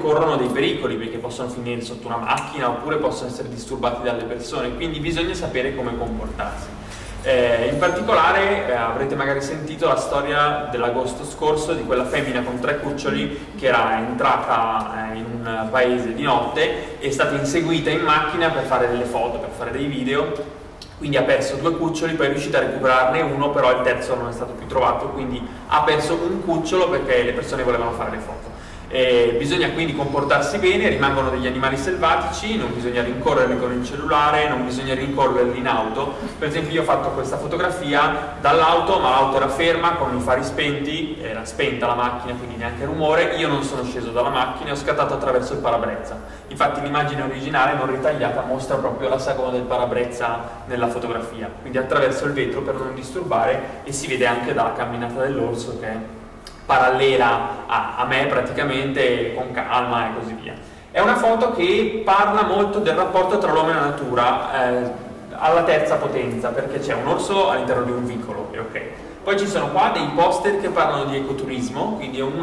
corrono dei pericoli perché possono finire sotto una macchina oppure possono essere disturbati dalle persone, quindi bisogna sapere come comportarsi. Eh, in particolare eh, avrete magari sentito la storia dell'agosto scorso di quella femmina con tre cuccioli che era entrata eh, in un paese di notte e è stata inseguita in macchina per fare delle foto, per fare dei video quindi ha perso due cuccioli, poi è riuscita a recuperarne uno, però il terzo non è stato più trovato, quindi ha perso un cucciolo perché le persone volevano fare le foto. Eh, bisogna quindi comportarsi bene, rimangono degli animali selvatici, non bisogna rincorrerli con il cellulare, non bisogna rincorrerli in auto. Per esempio io ho fatto questa fotografia dall'auto, ma l'auto era ferma con i fari spenti, era spenta la macchina, quindi neanche rumore, io non sono sceso dalla macchina e ho scattato attraverso il parabrezza. Infatti l'immagine originale non ritagliata mostra proprio la sagoma del parabrezza nella fotografia, quindi attraverso il vetro per non disturbare e si vede anche dalla camminata dell'orso che parallela a, a me praticamente, con calma e così via. È una foto che parla molto del rapporto tra l'uomo e la natura eh, alla terza potenza, perché c'è un orso all'interno di un vicolo, ok. Poi ci sono qua dei poster che parlano di ecoturismo, quindi è un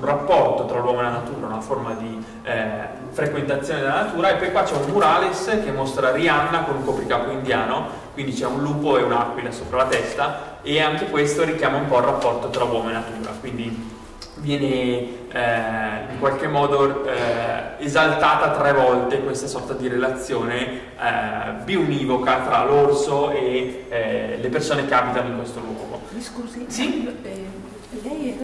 rapporto tra l'uomo e la natura, una forma di eh, frequentazione della natura, e poi qua c'è un murales che mostra Rihanna con un copricapo indiano, quindi c'è un lupo e un'aquila sopra la testa, e anche questo richiama un po' il rapporto tra uomo e natura, quindi viene eh, in qualche modo eh, esaltata tre volte questa sorta di relazione eh, biunivoca tra l'orso e eh, le persone che abitano in questo luogo. Mi scusi, Sì? eh, lei è